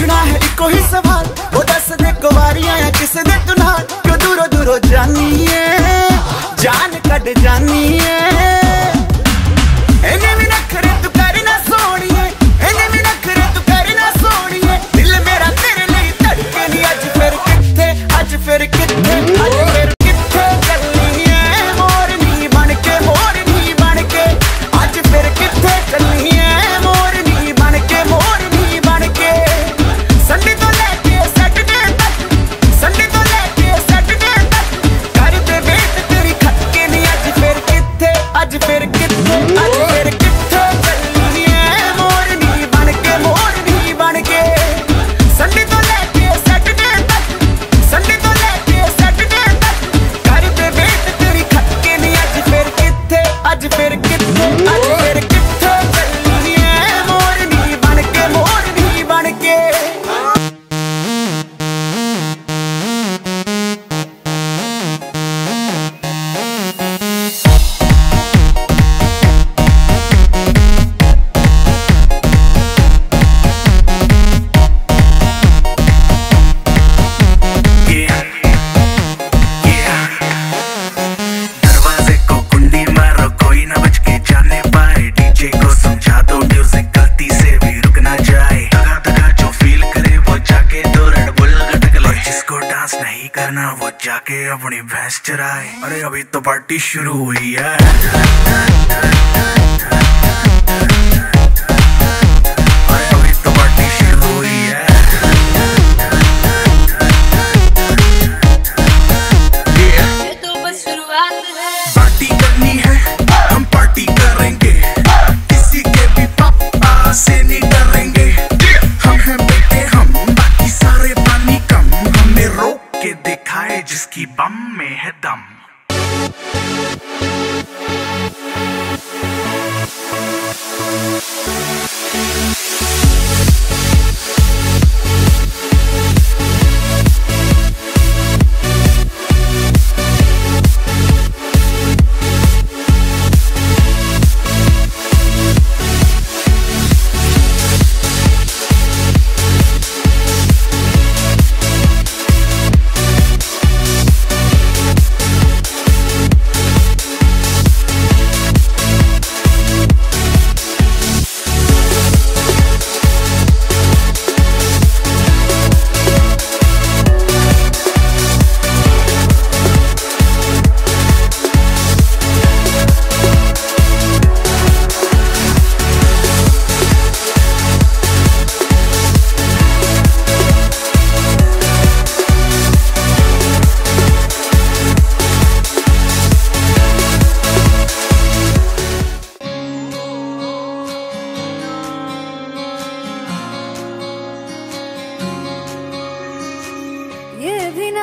पूछना है इको ही सवाल। वो दस दे कुआरिया या किस दे तू क्यों दूरो दूरो जानी है? जान कट जानी है। जाके अपनी भैंस चराए। अरे अभी तो पार्टी शुरू हुई है। खाए जिसकी बम में है दम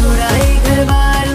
छुड़ाई घर बार